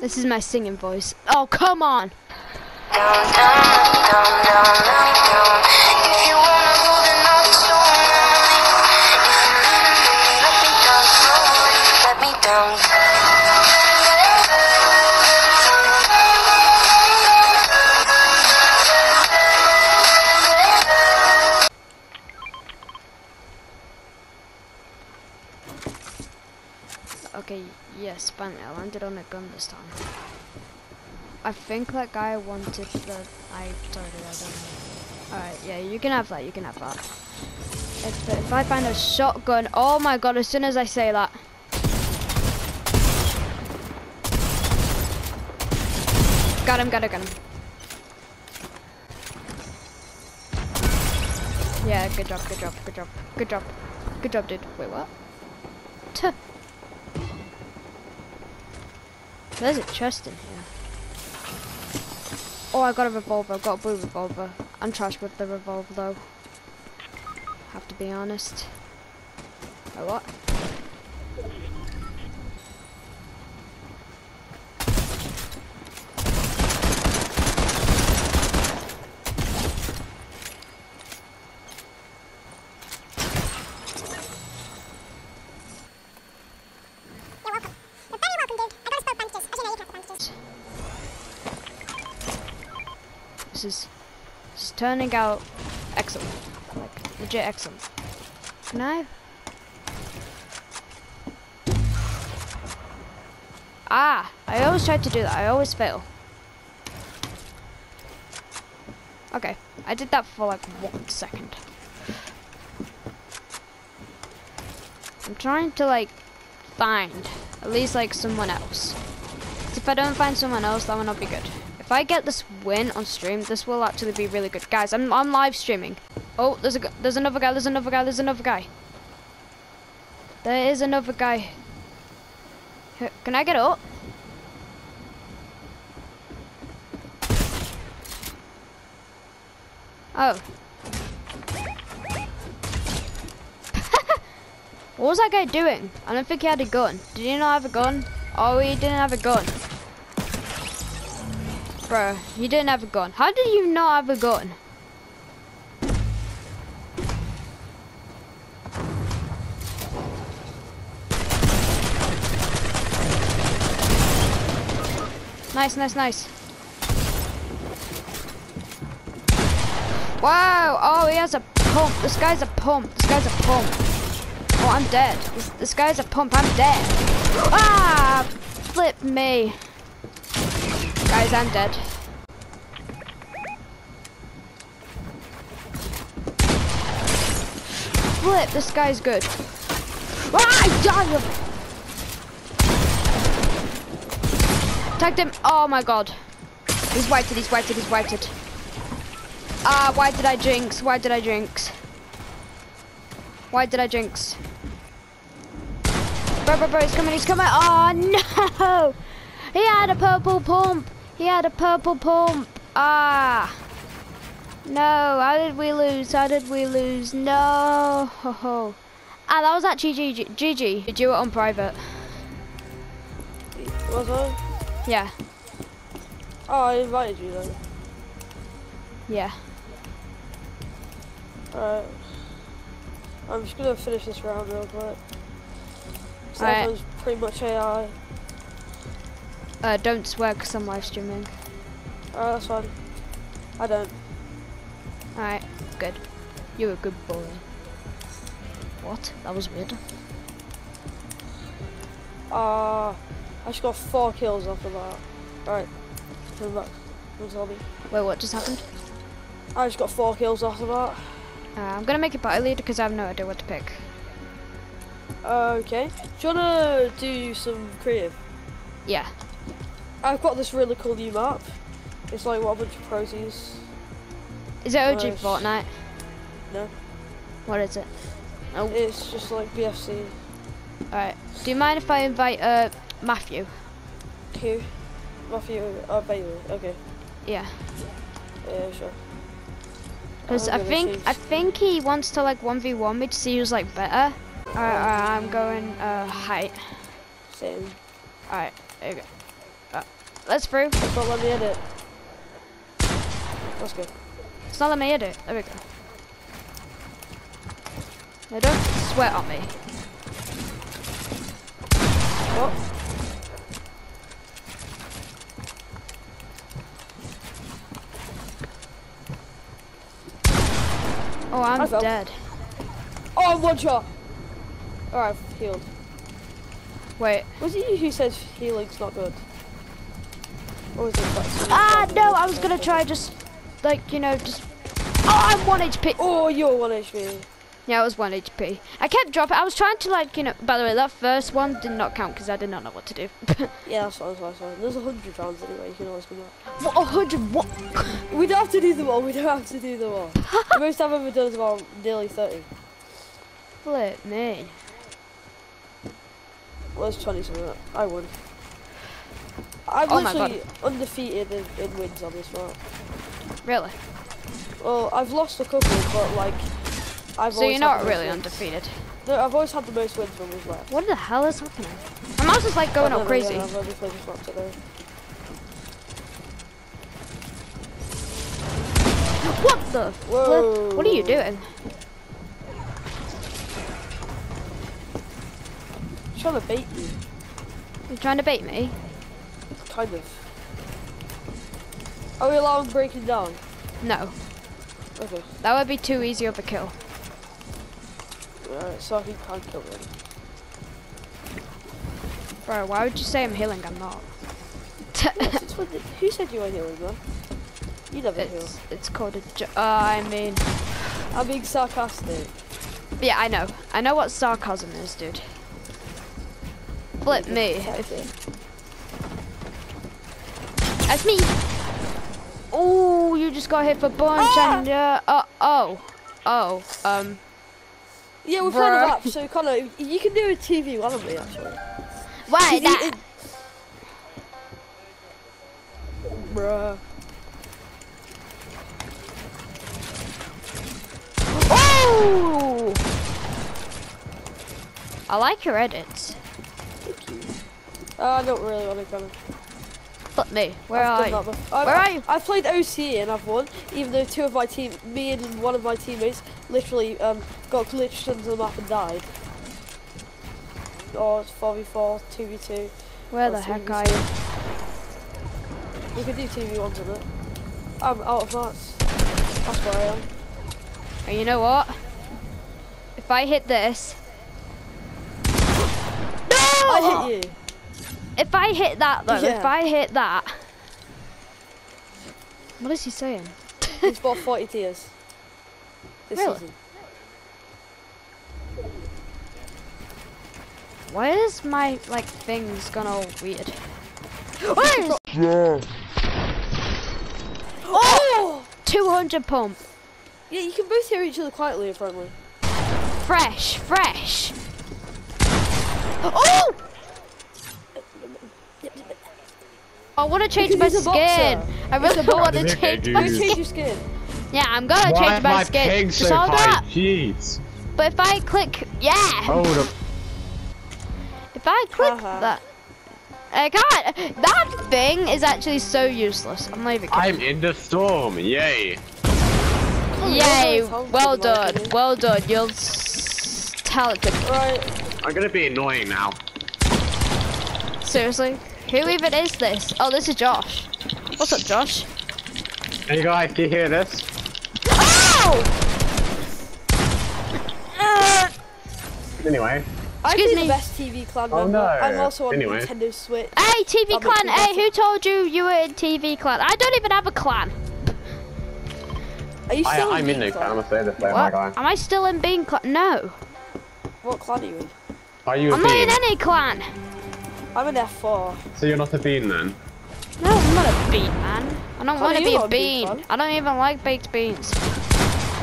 This is my singing voice. Oh, come on! Okay, yes, finally, I landed on a gun this time. I think that guy wanted the... I started, I don't know. Alright, yeah, you can have that, you can have that. If, if I find a shotgun... Oh my god, as soon as I say that... Got him, got him, got him. Yeah, good job, good job, good job, good job. Good job, dude. Wait, what? Tuh. There's a chest in here. Oh, I got a revolver. I got a blue revolver. I'm trash with the revolver, though. Have to be honest. Oh, what? You're welcome. You're very welcome, dude. I got us both bandages. As you know, you can't have bandages. This is, this is turning out excellent. Like, legit excellent. Can I? Ah! I always try to do that. I always fail. Okay. I did that for like one second. I'm trying to like find at least like someone else. If I don't find someone else, that will not be good. If I get this win on stream, this will actually be really good. Guys, I'm, I'm live streaming. Oh, there's a there's another guy. There's another guy. There's another guy. There is another guy. Can I get up? Oh. what was that guy doing? I don't think he had a gun. Did he not have a gun? Oh, he didn't have a gun. Bro, you didn't have a gun. How did you not have a gun? Nice, nice, nice. Wow! Oh, he has a pump. This guy's a pump. This guy's a pump. Oh, I'm dead. This, this guy's a pump. I'm dead. Ah! Flip me. Guys, I'm dead. Flip, this guy's good. Ah, I died. Tagged him. Oh my god. He's whited, he's whited, he's whited. Ah, why did I jinx? Why did I jinx? Why did I jinx? Bro, bro, bro, he's coming, he's coming. Oh no! He had a purple pump. He had a purple pump. Ah. No, how did we lose? How did we lose? No. Ah, that was actually GG. GG. Did you do it on private? Was I? Yeah. Oh, I invited you then. Yeah. Alright. I'm just gonna finish this round real quick. So was pretty much AI. Uh, don't swear because I'm live streaming. Alright, that's fine. I don't. Alright, good. You're a good boy. What? That was weird. Ah, I just got four kills off of that. Alright, come back. Come tell me. Wait, what just happened? I just got four kills off of that. Uh, I'm gonna make a party leader because I have no idea what to pick. Okay. Do you wanna do some creative? Yeah. I've got this really cool new map. It's like what a bunch of pros use. Is it OG Nice. Fortnite? No. What is it? Oh, It's just like BFC. alright. Do you mind if I invite uh Matthew? Who? Matthew. Oh, Bailey. Okay. Yeah. Yeah, sure. Because I think I think he wants to like one v one me to see who's like better. Alright, alright, I'm going uh height. Same. Alright, there go. Uh, let's through. It's not letting me edit. That's good. It's not letting me edit. There we go. Now don't sweat on me. What? Oh, I'm dead. Oh, I'm one shot. Alright, I've healed. Wait. Was it you who says healing's not good? Or was it that Ah, no, I was gonna try just, like, you know, just... Oh, I'm 1 HP. Oh, you're 1 HP. Yeah, it was 1 HP. I kept dropping. I was trying to, like, you know... By the way, that first one did not count because I did not know what to do. Yeah, that's what I was saying. There's 100 rounds anyway, you can always come back. what, 100? What? We don't have to do them all, we don't have to do them all. the most I've ever done is about nearly 30. Flip me. Well, it's 20 something. I won. I'm Oh literally undefeated in, in wins on this map. Really? Well, I've lost a couple, but like, I've So always you're not really wins. undefeated. No, I've always had the most wins when we've left. What the hell is happening? My mouse is, like, going all crazy. yeah, I've only played this map today. What the flip? What are you Whoa. doing? Trying to bait you, You trying to bait me? Kind of. Are we allowed breaking down? No. Okay. That would be too easy of a kill. Alright, so think can't kill them. Bro, why would you say I'm healing? I'm not. Did- Who said you were healing, man? You never heal. it's, it's called a jo- uh, I mean... I'm being sarcastic. Yeah, I know. I know what sarcasm is, dude. Flip me. It. That's me. Oh, you just got hit for bunch Ah! and uh, uh, oh, oh, um, Yeah, we're playing a map, so of you can do a TV one of me actually. why You- that? Bruh. Oh! I like your edits. Thank Uh, I don't really want to kind Me. Where I've are you? I've, Where are you? I've played OC and I've won, even though two of my team, me and one of my teammates, literally um, got glitched into the map and died. Oh, it's 4v4, 2v2. Where the heck are you? You can do 2v1s on it. I'm out of mats. That's where I am. And you know what? If I hit this, no! I hit you. If I hit that though, if I hit that, what is he saying? He's bought 40 tiers. This Really? season. Why is my like things gone all weird? What is? Oh! 200 pump. Yeah, you can both hear each other quietly apparently. Fresh, fresh. Oh! I want to change my he's a boxer. skin. I really a want to boxer, change dude. my Go Jeez. change skin. your skin. Yeah, I'm gonna Why change is my, my skin. ping Just so hold high? up. Jeez. But if I click, yeah. Hold up. If I click Uh-huh. that, I can't. That thing is actually so useless. I'm not even kidding. I'm in the storm. Yay. Yay! Well done, Well done. opinion. Well done. You're s- talented. Right. I'm gonna be annoying now. Seriously? Who even is this? Oh, this is Josh. What's up, Josh? Hey guys, do you hear this? Oh! Anyway, I'd Excuse be me. the best TV clan Oh, member. no. I'm also on Anyway. Nintendo Switch. Hey, TV I'll make clan. Hey, who told you you were in TV clan? I don't even have a clan. Are you I, still I'm in Bean the clan. I'm clan? gonna this, later, my guy. Am I still in Bean clan? No. What clan are you in? Are you I'm not in any clan. I'm in F4. So you're not a bean then? No, I'm not a bean, man. I don't want to be a a bean bean. I don't even like baked beans.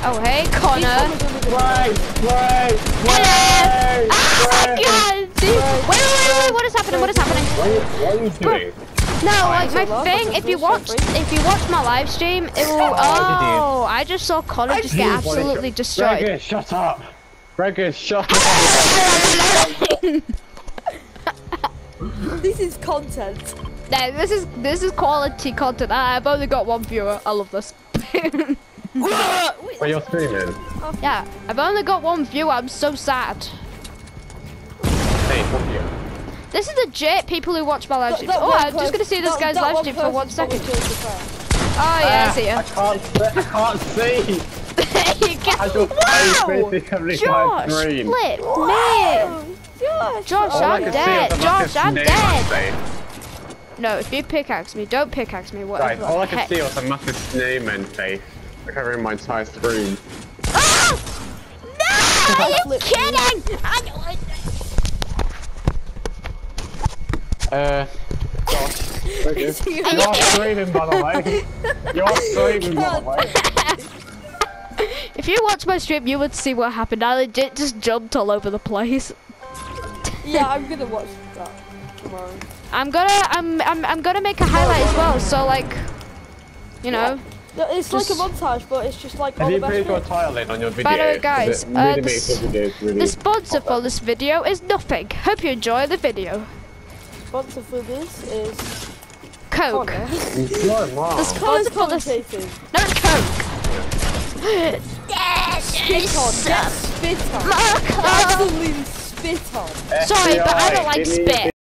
Oh, hey, Connor. Wait, wait, Hello. Ah, wait, God, dude. Wait, wait, wait, wait. What is happening? What is happening? What are you, what are you doing? No, like my thing. If you watch, if you watch my live stream, it will. Oh, Oh, I just saw Connor just get Jeez, what a absolutely destroyed. Gregor, shut up. Gregor, shut up. This is content. No, this is this is quality content. Ah, I've only got one viewer. I love this. But you're streaming. yeah, I've only got one viewer. I'm so sad. Hey, fuck you. This is legit people who watch my live That- stream. that Oh, one I'm just gonna see this that- guy's that live stream for one person's probably second. killed the player. Oh yeah, I see I can't see. I can't see. you get, I just wow! wow. Josh, my screen. flip me. Josh, Josh, All I I'm dead. see is a Josh, I'm dead. No, if you pickaxe me, don't pickaxe me. Guys, Whatever. all I can see was a massive snowman face covering my entire screen. Ah! No, are you kidding? I, Uh, Josh. Lucas, you- You're streaming, by the way. You're streaming, by the way. if you watch my stream, you would see what happened. I legit just jumped all over the place. Yeah, I'm gonna watch that tomorrow. I'm gonna, I'm, I'm, I'm gonna make a highlight as well. So like, you know. No, it's like a montage, but it's just like all Have the you best put your bits. tile in on your video? By the way, guys, it really uh, this- the really The sponsor proper. for this video is nothing. Hope you enjoy the video. Sponsor for this is Coke. No, wow. The sponsor for this, commentating. no Coke. Spit on, get spit on. Absolutely spit on. Sorry, but I don't like FBI, give me spit.